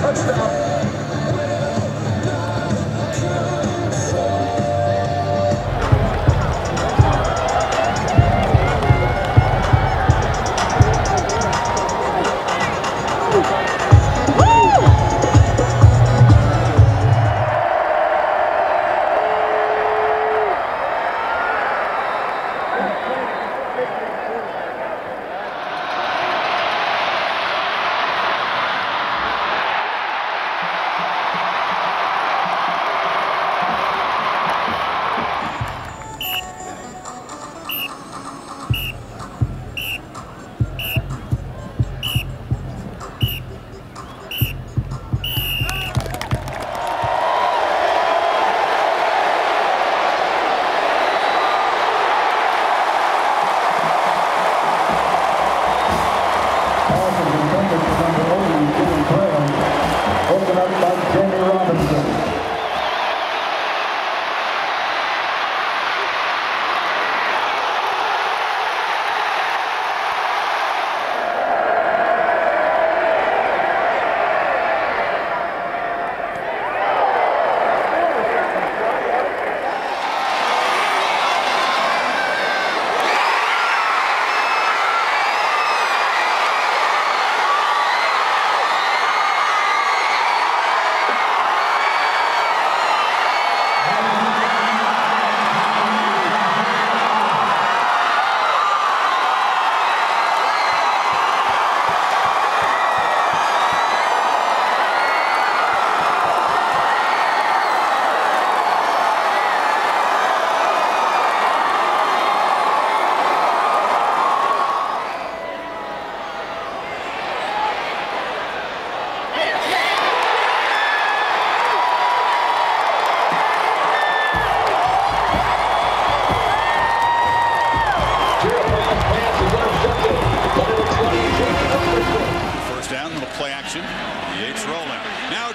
touchdown.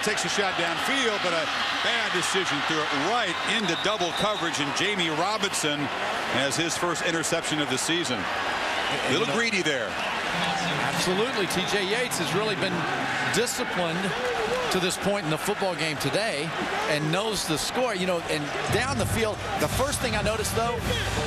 Takes a shot downfield, but a bad decision threw it right into double coverage, and Jamie Robinson has his first interception of the season. A little greedy there. Absolutely. TJ Yates has really been disciplined to this point in the football game today and knows the score. You know, and down the field, the first thing I noticed, though,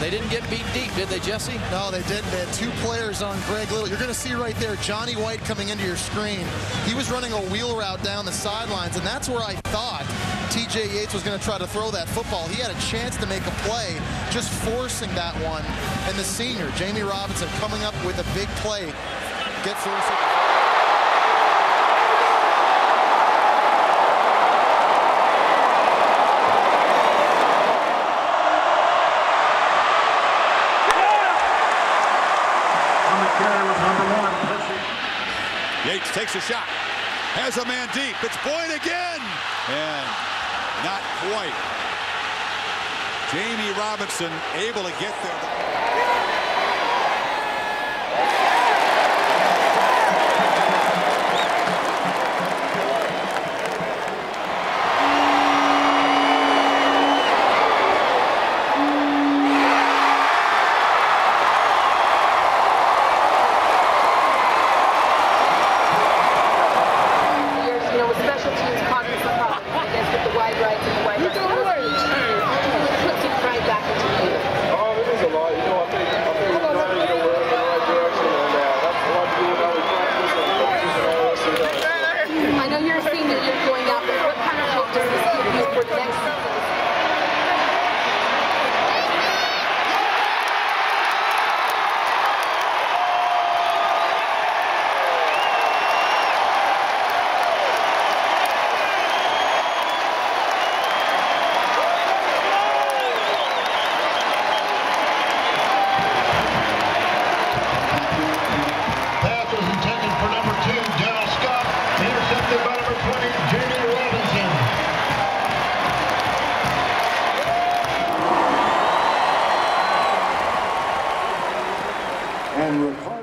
they didn't get beat deep, did they, Jesse? No, they didn't. They had two players on Greg Little. You're going to see right there Johnny White coming into your screen. He was running a wheel route down the sidelines, and that's where I thought TJ Yates was going to try to throw that football. He had a chance to make a play, just forcing that one. And the senior, Jamie Robinson, coming up with a big play, gets the Yates takes a shot. Has a man deep. It's Boyd again. And not quite. Jamie Robinson able to get there. For next? Daniel.